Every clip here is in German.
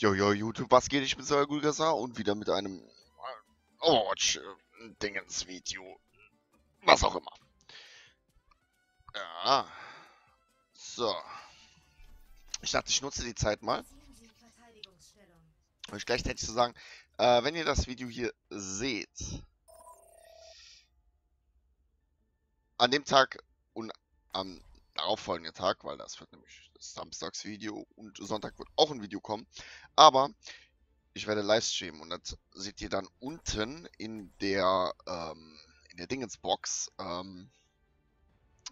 Jojo, YouTube, was geht? Ich bin Sarah Gulgasar und wieder mit einem Overwatch-Dingens-Video. Was auch immer. Ja. So. Ich dachte, ich nutze die Zeit mal. Um euch gleichzeitig zu sagen, äh, wenn ihr das Video hier seht, an dem Tag und am darauffolgenden Tag, weil das wird nämlich das Samstagsvideo und Sonntag wird auch ein Video kommen. Aber ich werde Livestreamen und das seht ihr dann unten in der ähm, in der Dingensbox. Ähm,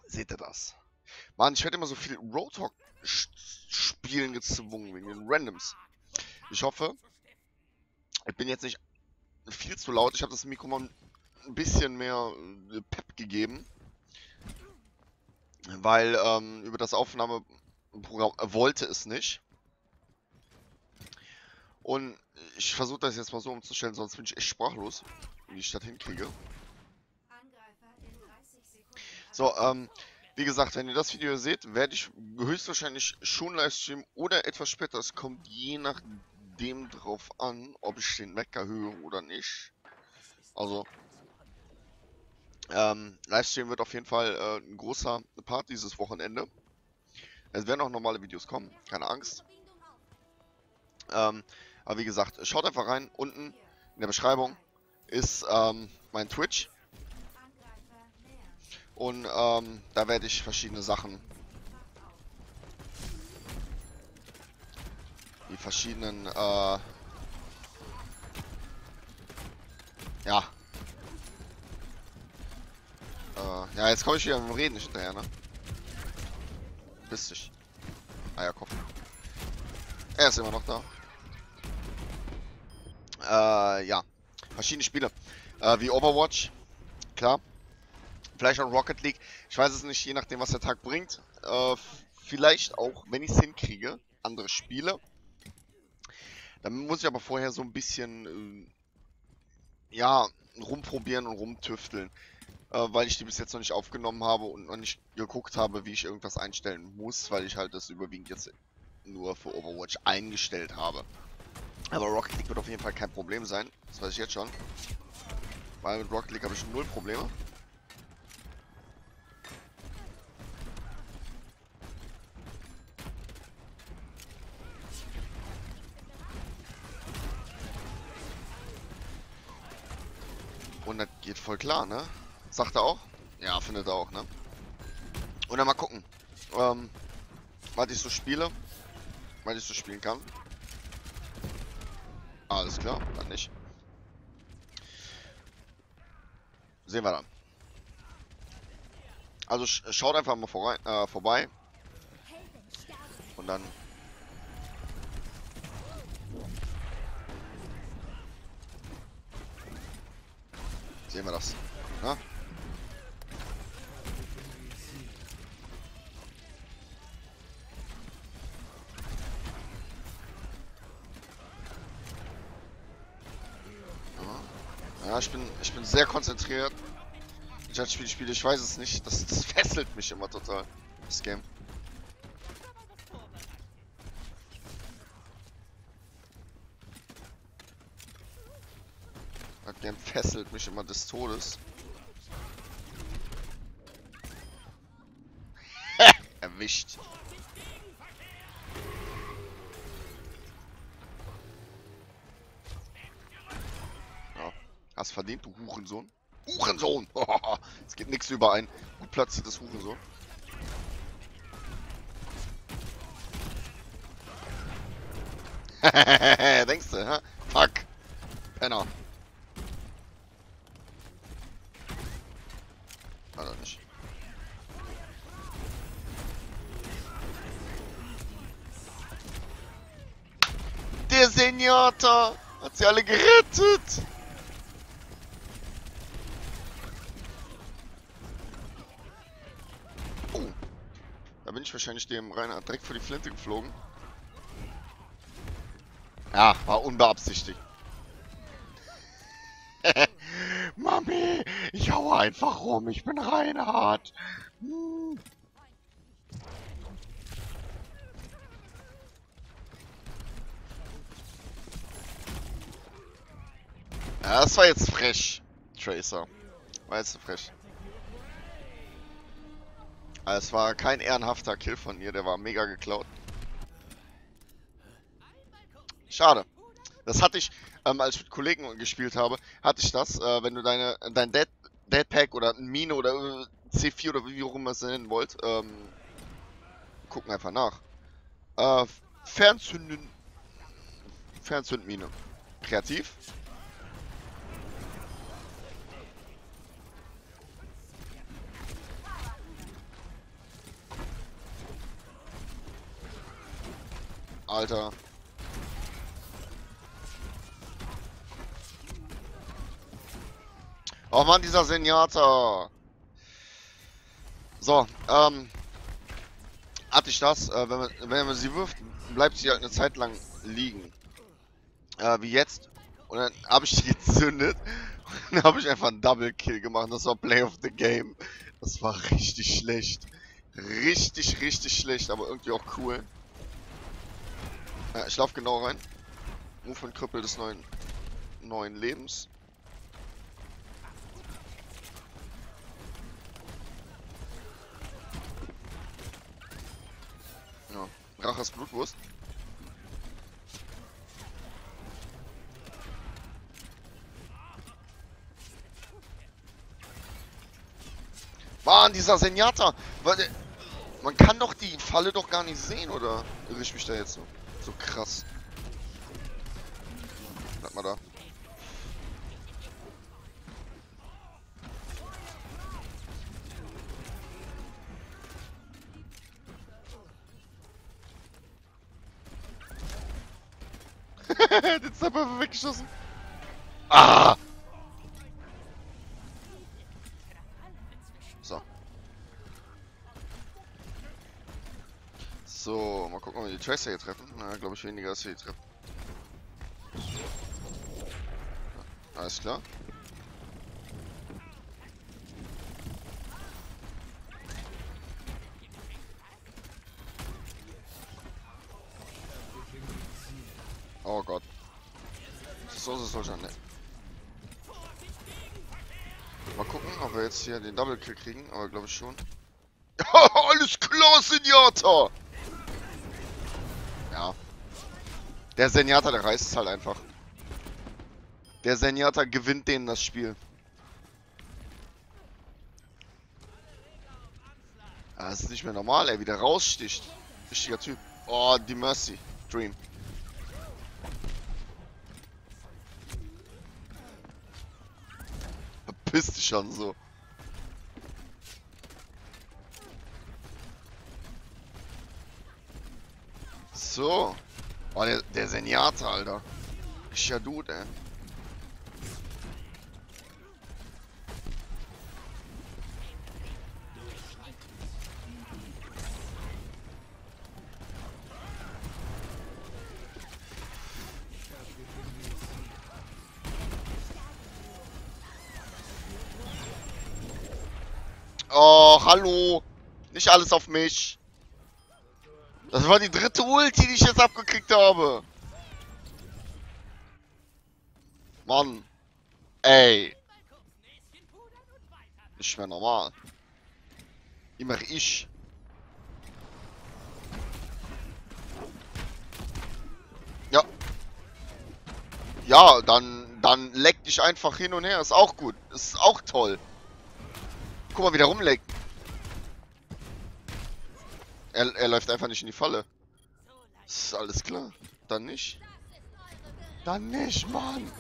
seht ihr das? Mann, ich werde immer so viel Roadhog spielen gezwungen wegen den Randoms. Ich hoffe, ich bin jetzt nicht viel zu laut. Ich habe das Mikro mal ein bisschen mehr äh, Pep gegeben weil ähm, über das Aufnahmeprogramm wollte es nicht. Und ich versuche das jetzt mal so umzustellen, sonst bin ich echt sprachlos, wie ich das hinkriege. So, ähm, wie gesagt, wenn ihr das Video seht, werde ich höchstwahrscheinlich schon Livestream oder etwas später. Es kommt je nachdem drauf an, ob ich den Wecker höre oder nicht. Also, ähm, Livestream wird auf jeden Fall äh, ein großer Part dieses Wochenende. Es werden auch normale Videos kommen, keine Angst. Ähm, aber wie gesagt, schaut einfach rein. Unten in der Beschreibung ist ähm, mein Twitch. Und ähm, da werde ich verschiedene Sachen, die verschiedenen, äh, ja, äh, ja, jetzt komme ich wieder mit dem Reden nicht hinterher, ne? Bist dich. Eierkopf. Er ist immer noch da. Äh, ja. Verschiedene Spiele. Äh, wie Overwatch. Klar. Vielleicht auch Rocket League. Ich weiß es nicht, je nachdem, was der Tag bringt. Äh, vielleicht auch, wenn ich es hinkriege, andere Spiele. Dann muss ich aber vorher so ein bisschen, äh, ja, rumprobieren und rumtüfteln äh, weil ich die bis jetzt noch nicht aufgenommen habe und noch nicht geguckt habe, wie ich irgendwas einstellen muss, weil ich halt das überwiegend jetzt nur für Overwatch eingestellt habe. Aber Rocket League wird auf jeden Fall kein Problem sein, das weiß ich jetzt schon. Weil mit Rocket League habe ich null Probleme. Und das geht voll klar, ne? Sagt er auch? Ja, findet er auch, ne? Und dann mal gucken, ähm, was ich so spiele, was ich so spielen kann. Alles klar, dann nicht. Sehen wir dann. Also sch schaut einfach mal vorbei, äh, vorbei. Und dann sehen wir das. Ja? Ich bin, ich bin sehr konzentriert. Ich halt Spiel spiele, ich weiß es nicht. Das, das fesselt mich immer total. Das Game. Das Game fesselt mich immer des Todes. Erwischt. Verdient, du Hurensohn. Hurensohn! es geht nichts über ein gut platziertes Hurensohn. Denkst du, hä? Fuck. Penner. Hat nicht. Der Senata hat sie alle gerettet. wahrscheinlich dem Rainer direkt vor die Flinte geflogen. Ja, war unbeabsichtigt. Mami, ich hau einfach rum, ich bin Reinhard. Hm. Ja, das war jetzt frech, Tracer. War jetzt frech. Also, es war kein ehrenhafter Kill von ihr, der war mega geklaut. Schade. Das hatte ich, ähm, als ich mit Kollegen gespielt habe, hatte ich das, äh, wenn du deine, dein Dead, Deadpack oder Mine oder äh, C4 oder wie auch immer es nennen wollt, ähm, gucken einfach nach. Äh, Fernzünden, Fernzündmine. Kreativ. Alter. Oh man, dieser Senjata. So, ähm. Hatte ich das, äh, wenn, man, wenn man sie wirft, bleibt sie halt eine Zeit lang liegen. Äh, wie jetzt. Und dann habe ich die gezündet. Und dann habe ich einfach einen Double Kill gemacht. Das war Play of the Game. Das war richtig schlecht. Richtig, richtig schlecht, aber irgendwie auch cool. Ja, ich lauf genau rein. Move und Krüppel des neuen, neuen Lebens. Ja, Rachas Blutwurst. Mann, dieser Senjata! Man kann doch die Falle doch gar nicht sehen, oder irre ich mich da jetzt so? So krass. Bleib mal da. Den Zapper weggeschossen. Tracer hier treffen. Na, glaube ich weniger, als wir die treffen. Alles klar. Oh Gott. So ist es wahrscheinlich. Mal gucken, ob wir jetzt hier den Double Kill kriegen, aber glaube ich schon. Alles klar, Senjata! Ja. Der Senjata, der reißt es halt einfach. Der Senjata gewinnt denen das Spiel. Ah, das ist nicht mehr normal, ey, wie der raussticht. Richtiger Typ. Oh, die Mercy. Dream. Verpiss dich schon so. So. Oh, der, der Senjata, Alter. Richtiger Dude, ey. Oh, hallo. Nicht alles auf mich. Das war die dritte Ulti, die ich jetzt abgekriegt habe. Mann. Ey. Nicht mehr normal. Mache ich? Ja. Ja, dann, dann leck dich einfach hin und her. Ist auch gut. Ist auch toll. Guck mal, wie der rumleckt. Er, er läuft einfach nicht in die Falle. Ist alles klar. Dann nicht. Dann nicht, Mann.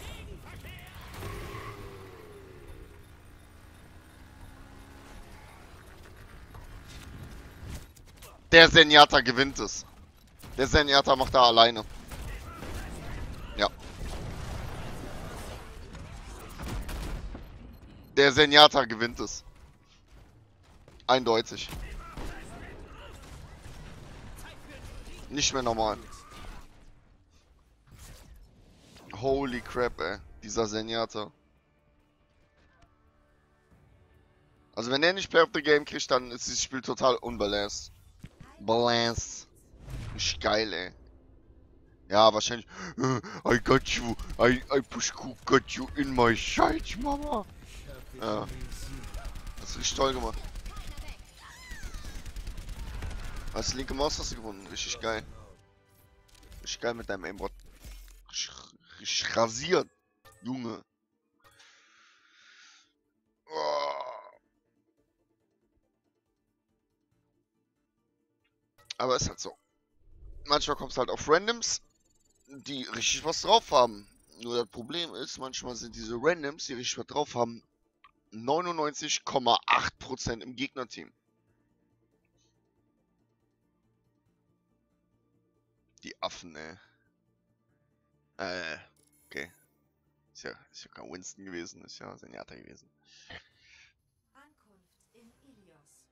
Der Senjata gewinnt es. Der Senjata macht da alleine. Ja. Der Senjata gewinnt es. Eindeutig. Nicht mehr normal. Holy crap, ey. Dieser Senjata. Also wenn er nicht Play of the Game kriegt, dann ist dieses Spiel total unbalanced. Balance. Nicht geil, ey. Ja, wahrscheinlich. äh, I got you. I, I push got you in my shite, Mama. Ja. Das ist toll gemacht. Als linke Maus hast du gewonnen. Richtig geil. Richtig geil mit deinem Aimbot. Richtig, richtig rasiert. Junge. Oh. Aber ist halt so. Manchmal kommst du halt auf Randoms, die richtig was drauf haben. Nur das Problem ist, manchmal sind diese Randoms, die richtig was drauf haben, 99,8% im Gegnerteam. Die Affen, ey. Äh, okay. Ist ja, ist ja kein Winston gewesen, ist ja Senjata gewesen. Ankunft in Ilios.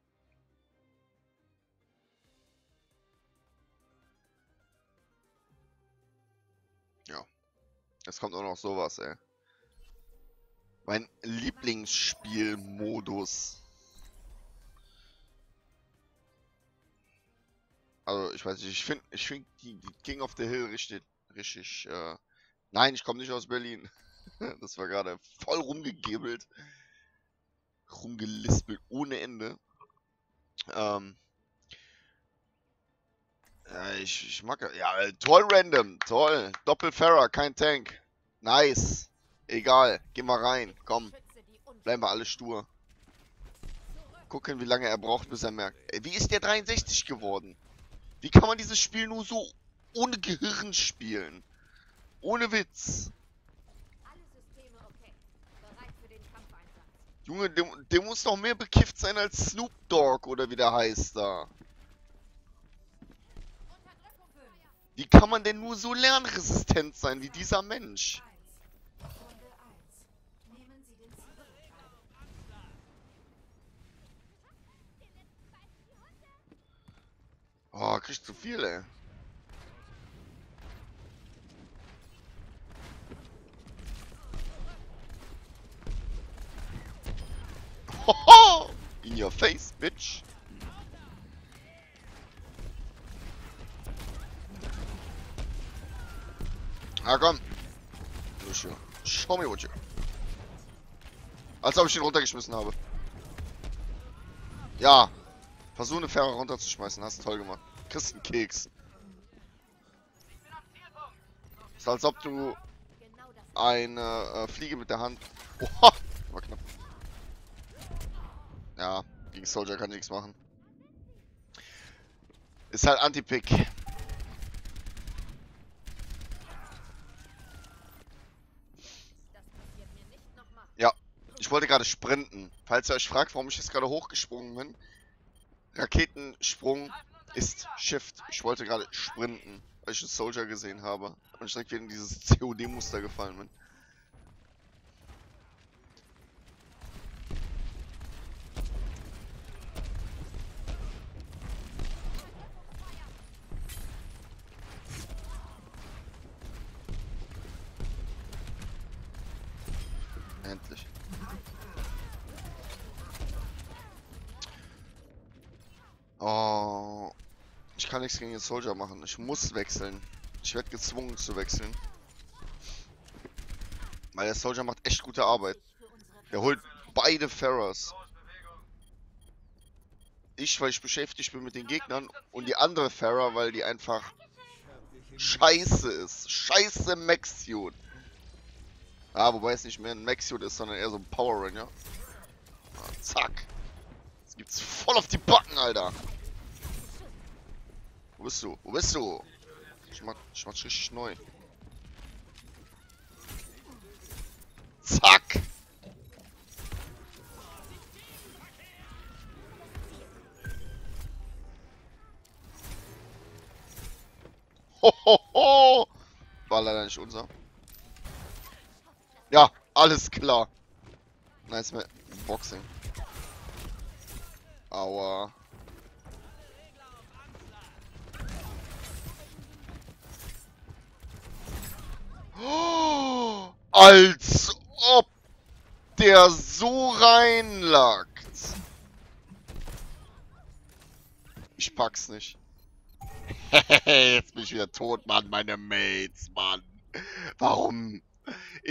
Jetzt kommt auch noch sowas, ey. Mein Lieblingsspielmodus. Also, ich weiß nicht, ich finde ich find die, die King of the Hill richtig, richtig, äh... Nein, ich komme nicht aus Berlin. das war gerade voll rumgegebelt. Rumgelispelt ohne Ende. Ähm... Ja, ich, ich mag ja. Toll random. Toll. Doppelferrer, kein Tank. Nice. Egal. Geh mal rein. Komm. Bleiben wir alle stur. Gucken, wie lange er braucht, bis er merkt. Wie ist der 63 geworden? Wie kann man dieses Spiel nur so ohne Gehirn spielen? Ohne Witz. Okay. Junge, der, der muss doch mehr bekifft sein als Snoop Dogg oder wie der heißt da. Unterdrückung 5. Wie kann man denn nur so lernresistent sein wie dieser Mensch? Oh, kriegt zu viel, ey. In your face, bitch. Ah, komm. Lucio. Show me what you... Als ob ich ihn runtergeschmissen habe. Ja, Versuch eine Fähre runterzuschmeißen, hast toll gemacht. Kriegst einen Keks. Ist als ob du eine äh, Fliege mit der Hand. Oha! War knapp. Ja, gegen Soldier kann ich nichts machen. Ist halt Anti-Pick. Nochmal. Ich wollte gerade sprinten. Falls ihr euch fragt, warum ich jetzt gerade hochgesprungen bin. Raketensprung ist Shift. Ich wollte gerade sprinten, weil ich einen Soldier gesehen habe. Und ich direkt wieder in dieses COD-Muster gefallen bin. Endlich. Oh. Ich kann nichts gegen den Soldier machen. Ich muss wechseln. Ich werde gezwungen zu wechseln. Weil der Soldier macht echt gute Arbeit. Der holt beide Pharaohs. Ich, weil ich beschäftigt bin mit den Gegnern. Und die andere Farah, weil die einfach scheiße ist. Scheiße Maxiot. Ah, wobei es nicht mehr ein Maxiot ist, sondern eher so ein Power Ranger. Ah, zack. Jetzt gibt's voll auf die Backen, Alter. Wo bist du? Wo bist du? Ich mach, ich mach's richtig neu. Zack. Ho, ho, ho. War leider nicht unser. Ja, alles klar. Nice Boxing. Aua. Als ob der so reinlagt. Ich pack's nicht. Jetzt bin ich wieder tot, Mann, meine Mates, Mann. Warum?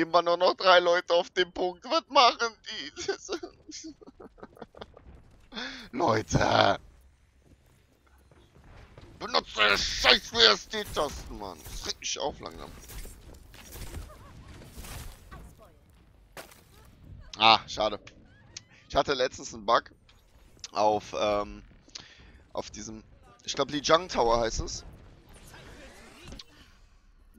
Waren nur noch drei Leute auf dem Punkt. Was machen die? Leute! Benutze scheiß WSD-Tasten, Mann. Das regt mich auf langsam. Ah, schade. Ich hatte letztens einen Bug auf, ähm, auf diesem, ich glaube Lijiang Tower heißt es.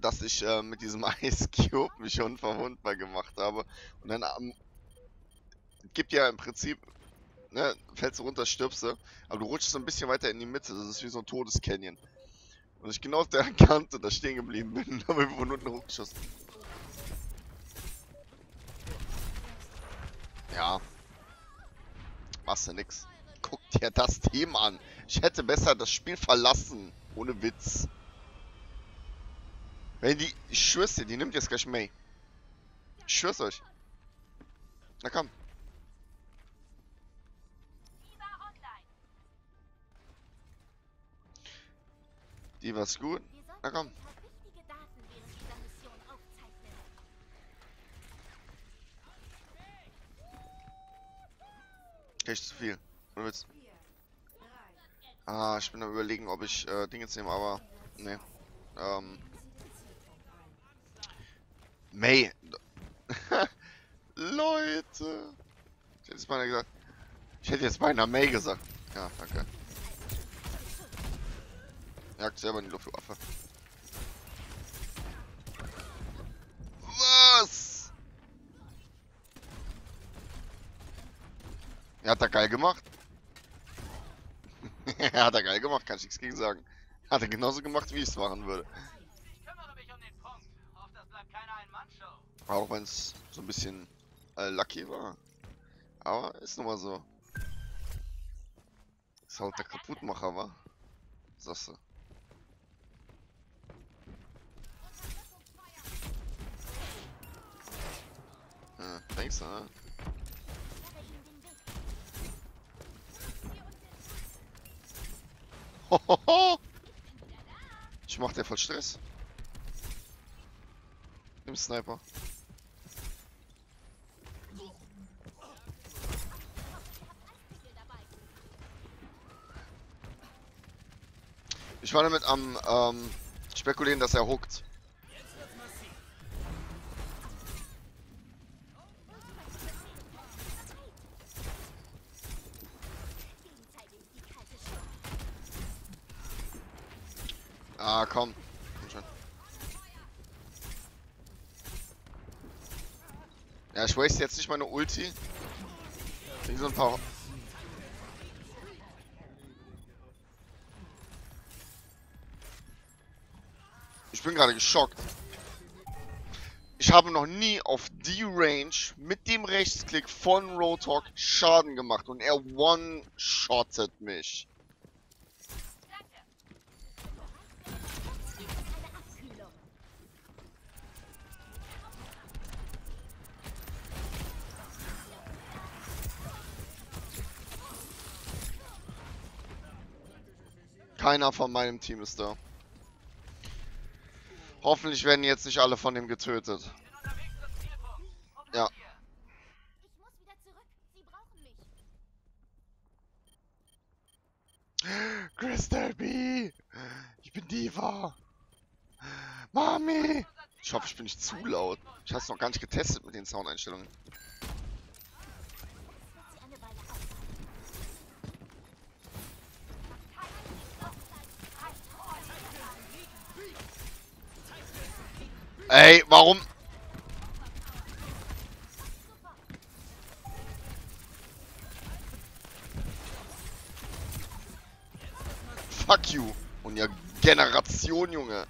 Dass ich äh, mit diesem Ice Cube mich unverwundbar gemacht habe. Und dann am, gibt ja im Prinzip, ne, fällst du runter, stirbst du, aber du rutschst so ein bisschen weiter in die Mitte. Das ist wie so ein Todescanyon. Und ich genau auf der Kante da stehen geblieben bin und habe von unten hochgeschossen. Ja. Machst du nix. Guck dir das Team an. Ich hätte besser das Spiel verlassen. Ohne Witz. Wenn die. Ich schwör's dir, die nimmt jetzt gleich May. Ich schwör's euch. Na komm. Die war's gut. Na komm. Krieg ich zu viel. Ohne Witz. Ah, ich bin am überlegen, ob ich äh, Dinge jetzt nehme, aber. Ne. Ähm. May. Leute. Ich hätte jetzt beinahe gesagt. Ich hätte jetzt beinahe May gesagt. Ja, danke. Jagt selber in die Luftwaffe. Was? Er hat er geil gemacht. er hat er geil gemacht, kann ich nichts gegen sagen. Hat er genauso gemacht, wie ich es machen würde. Auch wenn es so ein bisschen äh, lucky war. Aber ist nun mal so. Ist halt der Kaputtmacher, wa? Du. Ja, denkst du, ne? Ich mach dir voll Stress. Im Sniper. Ich war damit am ähm, spekulieren, dass er huckt. Ah, komm. Komm schon. Ja, ich waste jetzt nicht meine Ulti. Wegen so ein paar... Ich bin gerade geschockt. Ich habe noch nie auf die Range mit dem Rechtsklick von Roadhog Schaden gemacht und er one-shottet mich. Keiner von meinem Team ist da. Hoffentlich werden jetzt nicht alle von ihm getötet. Ja. Crystal B! Ich bin Diva! Mami! Ich hoffe, ich bin nicht zu laut. Ich habe es noch gar nicht getestet mit den Soundeinstellungen. Wird sie eine Weile aufhalten. Ey, warum? Fuck you. Und ja, Generation, Junge.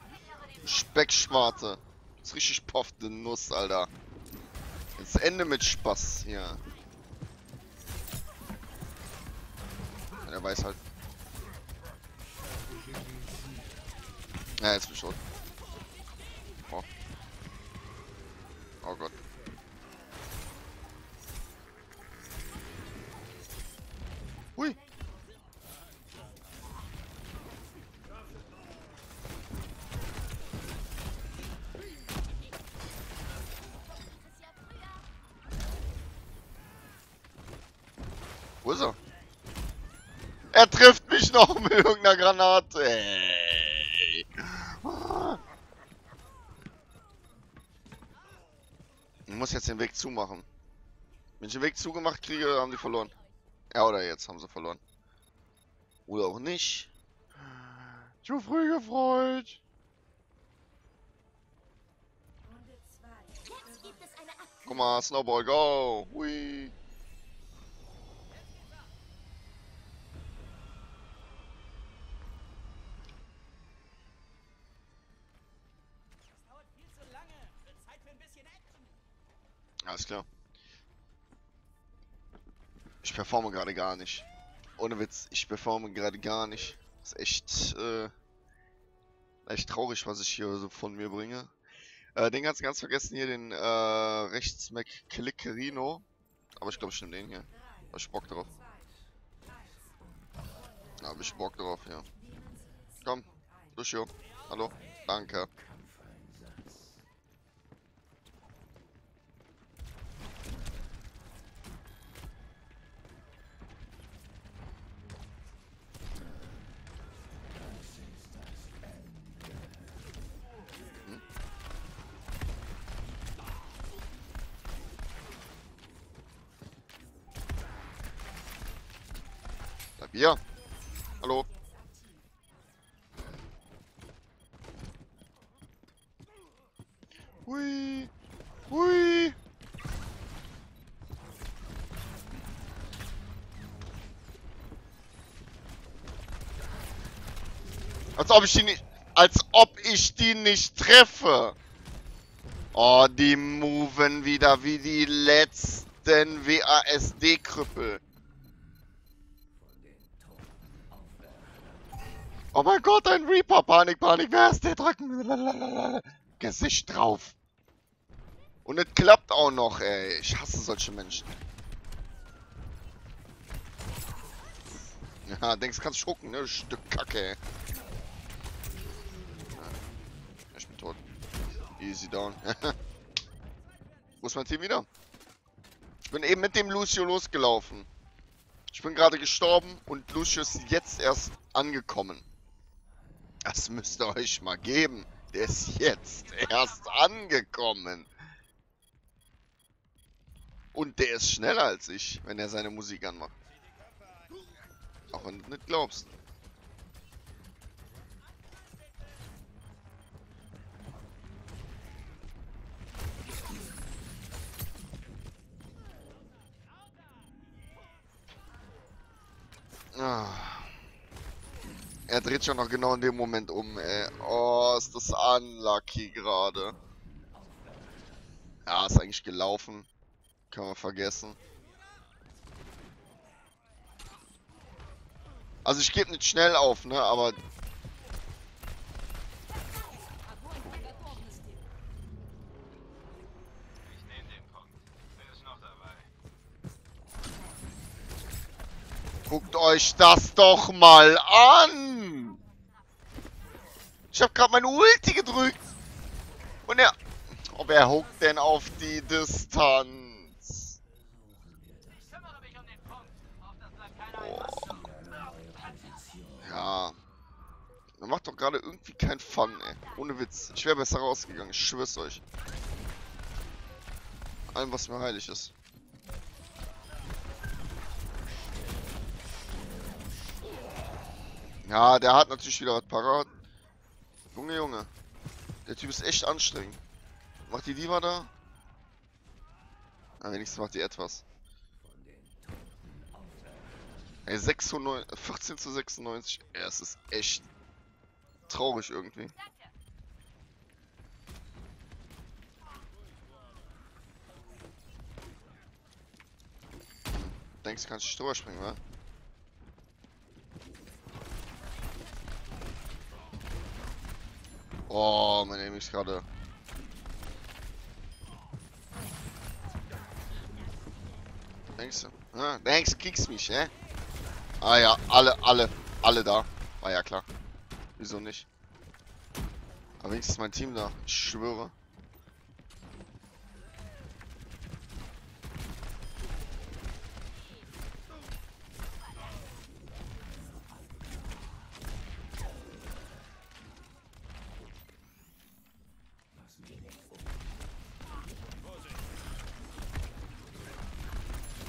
Speckschwarte. Das ist richtig poffte Nuss, Alter. Jetzt Ende mit Spaß hier. Ja, Der weiß halt. Ja, jetzt bin ich tot. Irgendeiner Granate. Ey. Ich muss jetzt den Weg zumachen. Wenn ich den Weg zugemacht kriege, haben die verloren. Ja, oder jetzt haben sie verloren. Oder auch nicht. Zu früh gefreut. Runde 2. Jetzt gibt es eine Ab Guck mal, Snowball, go. Hui. Alles klar. Ich performe gerade gar nicht. Ohne Witz, ich performe gerade gar nicht. Das ist echt, äh, echt traurig, was ich hier so von mir bringe. Äh, den ganz, ganz vergessen hier, den, äh, rechts McClickerino. Aber ich glaube, ich nehme den hier. Hab ich Bock drauf. Hab ich Bock drauf, ja. Komm, Lucio. Hallo. Danke. Bleib hier. Hallo. Hui. Hui. Als ob ich die nicht... Als ob ich die nicht treffe. Oh, die moven wieder wie die letzten WASD-Krüppel. Oh mein Gott, ein Reaper. Panik, Panik. Wer ist der? Drücken. Gesicht drauf. Und es klappt auch noch, ey. Ich hasse solche Menschen. Ja, denkst, kannst schrucken, ne? Stück Kacke, ey. Ja, Ich bin tot. Easy down. Wo ist mein Team wieder? Ich bin eben mit dem Lucio losgelaufen. Ich bin gerade gestorben und Lucio ist jetzt erst angekommen. Das müsst ihr euch mal geben. Der ist jetzt erst angekommen. Und der ist schneller als ich, wenn er seine Musik anmacht. Auch wenn du nicht glaubst. Er dreht schon noch genau in dem Moment um, ey. Oh, ist das unlucky gerade. Ja, ist eigentlich gelaufen. Kann man vergessen. Also ich gebe nicht schnell auf, ne, aber... Ich nehme den Punkt. Wer ist noch dabei? Guckt euch das doch mal an! Ich habe gerade meine Ulti gedrückt. Und er... Ob er huckt denn auf die Distanz? Ein. Ja. Er macht doch gerade irgendwie keinen Fun, ey. Ohne Witz. Ich wäre besser rausgegangen, ich schwör's euch. Allem, was mir heilig ist. Ja, der hat natürlich wieder was parat. Junge, Junge. Der Typ ist echt anstrengend. Macht die Diva da? Na, wenigstens macht die etwas. Ey, 96, 14 zu 96. Ja, es ist echt traurig irgendwie. Denkst du, kannst du drüber springen, wa? Oh, mein Aim ist gerade. Denkst du? Ja, denkst du, mich, hä? Ah ja, alle, alle, alle da. War ja klar. Wieso nicht? Aber wenigstens mein Team da. Ich schwöre.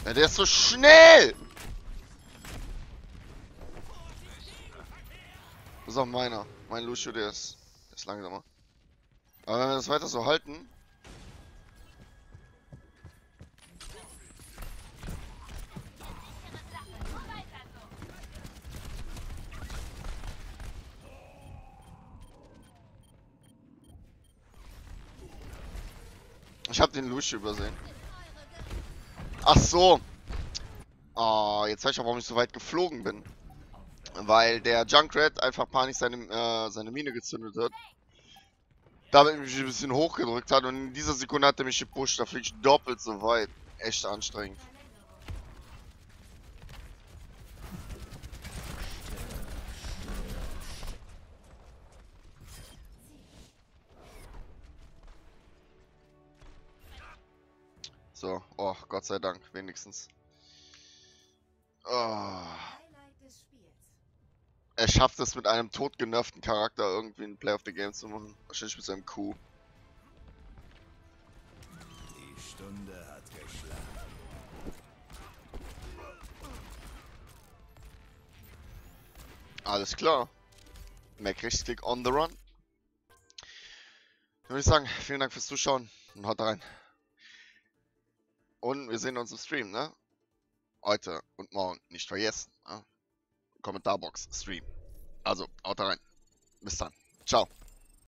Ja, der ist so schnell! Das ist auch meiner. Mein Lucio, der ist, der ist langsamer. Aber wenn wir das weiter so halten... Ich hab den Lucio übersehen. Ach so. Oh, jetzt weiß ich auch, warum ich so weit geflogen bin. Weil der Junkrat einfach panisch seine, äh, seine Mine gezündet hat. Damit mich ein bisschen hochgedrückt hat und in dieser Sekunde hat er mich gepusht. Da fliege ich doppelt so weit. Echt anstrengend. So, oh, Gott sei Dank, wenigstens. Oh. Er schafft es mit einem totgenervten Charakter irgendwie einen Play of the Game zu machen. Wahrscheinlich mit seinem Q. Die Stunde hat geschlagen. Alles klar. Mac Rechtsklick on the run. Dann würde ich sagen, vielen Dank fürs Zuschauen und haut rein. Und wir sehen uns im Stream, ne? Heute und morgen nicht vergessen. Ne? Kommentarbox, Stream. Also, haut rein. Bis dann. Ciao.